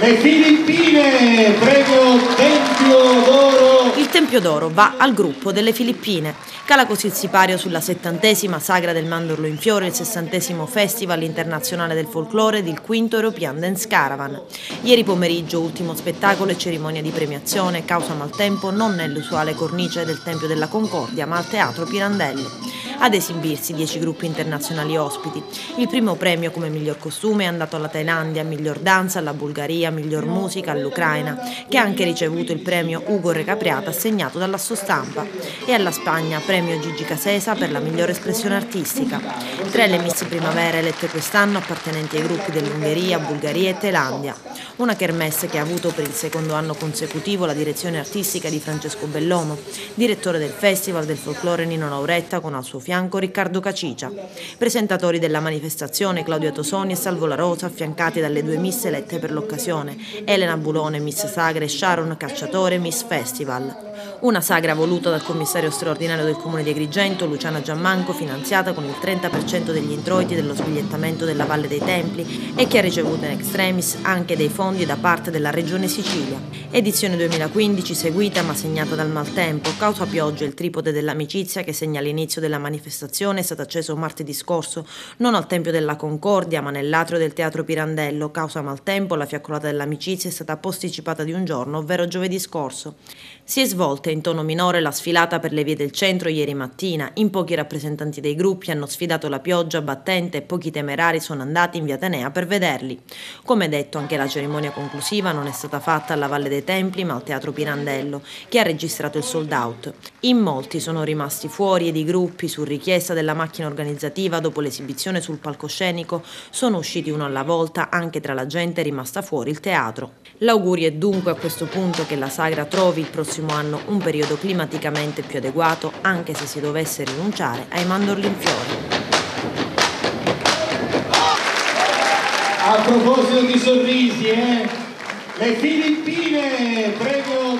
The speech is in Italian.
Le Filippine, prego Tempio d'Oro. Il Tempio d'Oro va al gruppo delle Filippine. Cala così il sipario sulla settantesima sagra del Mandorlo in Fiore, il sessantesimo Festival internazionale del folklore ed il quinto European Dance Caravan. Ieri pomeriggio, ultimo spettacolo e cerimonia di premiazione, causa maltempo non nell'usuale cornice del Tempio della Concordia, ma al Teatro Pirandello ad esibirsi dieci gruppi internazionali ospiti. Il primo premio come miglior costume è andato alla Thailandia, miglior danza alla Bulgaria, miglior musica all'Ucraina, che ha anche ricevuto il premio Ugo Recapriata assegnato dalla Sostampa, e alla Spagna premio Gigi Casesa per la migliore espressione artistica. Tre le Miss Primavera elette quest'anno appartenenti ai gruppi dell'Ungheria, Bulgaria e Thailandia. Una kermesse che ha avuto per il secondo anno consecutivo la direzione artistica di Francesco Bellomo, direttore del Festival del Folklore Nino Lauretta con al suo fianco Riccardo Cacicia. Presentatori della manifestazione Claudio Tosoni e Salvo La Rosa affiancati dalle due miss elette per l'occasione, Elena Bulone, Miss Sagre e Sharon Cacciatore, Miss Festival. Una sagra voluta dal commissario straordinario del comune di Agrigento, Luciana Giammanco, finanziata con il 30% degli introiti dello sbigliettamento della Valle dei Templi e che ha ricevuto in extremis anche dei fondi da parte della Regione Sicilia. Edizione 2015 seguita ma segnata dal maltempo, causa pioggia il tripode dell'amicizia che segna l'inizio della manifestazione è stato acceso martedì scorso, non al Tempio della Concordia ma nell'atrio del Teatro Pirandello, causa maltempo la fiaccolata dell'amicizia è stata posticipata di un giorno, ovvero giovedì scorso. Si è svolta in tono minore la sfilata per le vie del centro ieri mattina. In pochi rappresentanti dei gruppi hanno sfidato la pioggia battente e pochi temerari sono andati in via Atenea per vederli. Come detto, anche la cerimonia conclusiva non è stata fatta alla Valle dei Templi ma al Teatro Pirandello, che ha registrato il sold out. In molti sono rimasti fuori ed i gruppi, su richiesta della macchina organizzativa dopo l'esibizione sul palcoscenico, sono usciti uno alla volta anche tra la gente rimasta fuori il teatro. L'augurio è dunque a questo punto che la sagra trovi il prossimo anno un periodo climaticamente più adeguato anche se si dovesse rinunciare ai mandorli in fiore. A proposito di sorrisi, eh? le Filippine, prego